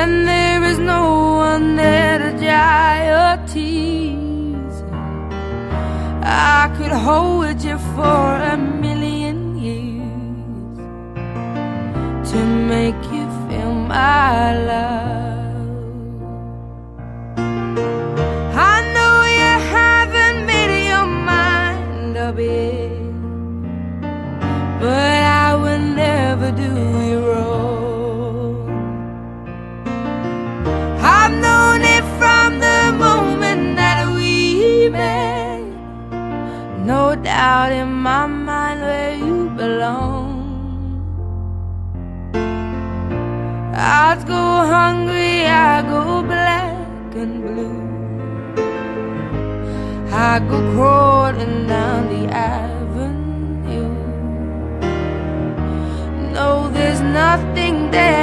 and there is no one there to dry your tears. I could hold you for a million years to make you feel my love. I know you haven't made your mind oh, up yet, No doubt in my mind where you belong. I'd go hungry, I go black and blue. I go crawling down the avenue. No, there's nothing that